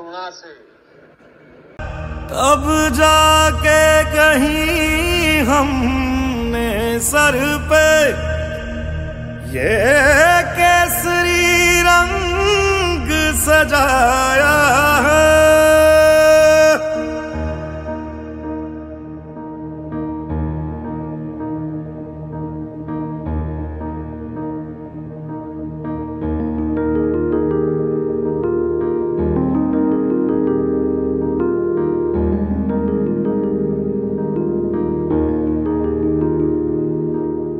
वहाँ से। अब जाके कहीं हमने सर पे ये केसरी रंग सजाया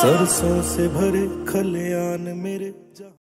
सरसों से भरे खलियान मेरे